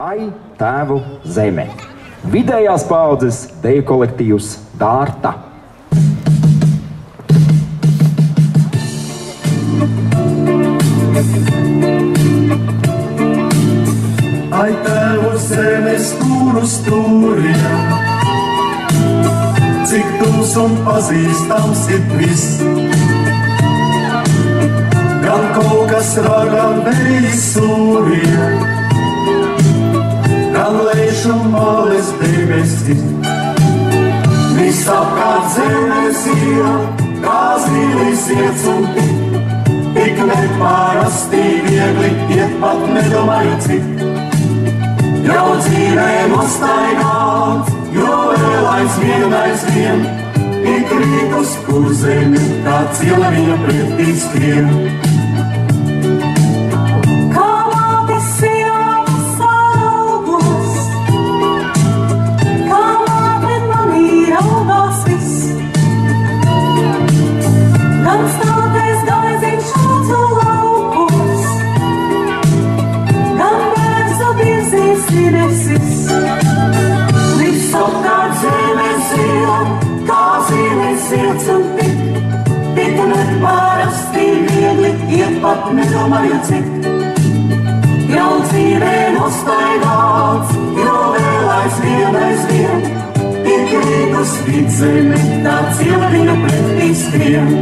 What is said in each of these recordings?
Ai, tēvu zeme. Vidējās paudzes deju kolektīvs Dārta. Ai, tēvu zemes stūru stūrījā, cik tūs un pazīstams ir viss. Gan kaut kas ragam vējs sūrījā, gan lēšu males debesis. Visapkārt zemes ir, kā zīlis iets un tik, tik nepārasti viegli iet pat nedomājot cik. Jau dzīvē nostaigāt, jo vēl aizvien, aizvien, ik rītus, kur zemi, kā cieliņa pretī skrien. Apiezies debesis. Visapkārt zemes ir, kā zīles iets un tik, tik nepārasti viegli, iet pat nedomājot cik. Jau dzīvē nostaigāts, jo vēl aizvien, aizvien, tik rītus vidzemi, tā cieliņa pretī skrien.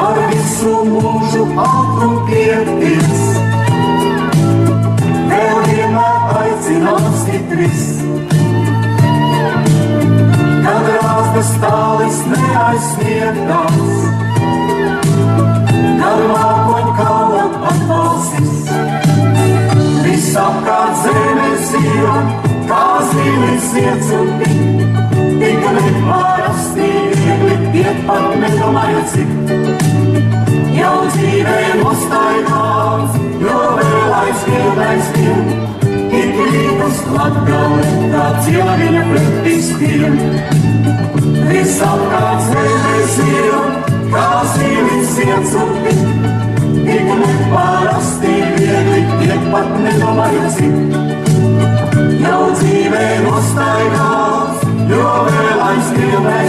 Par visu mūžu ātrumu titris. Kad rāstas tālis neaizsniegtās, kad mākoņu kalna atbalsis. Visapkārt zemes ir, kā zīlis iets un tik, tik nepārasti viegli, iet pat nedomājot cik. atgal, kā cilvēņa pretī spien. Visam kāds reizes ir, kā sīvis viens upi, tik neparasti viegli, tiek pat nedomāju cik. Jau dzīvē nostaigās, jo vēl aizskrien vēl.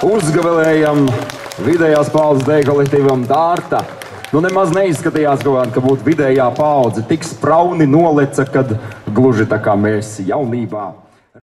Uzgavilējam vidējās paudzes deju kolektīvam Dārta. Nu, nemaz neizskatījās, kā, ka būtu vidējā paudze tik sprauni noleca, kad gluži tā kā mēs jaunībā.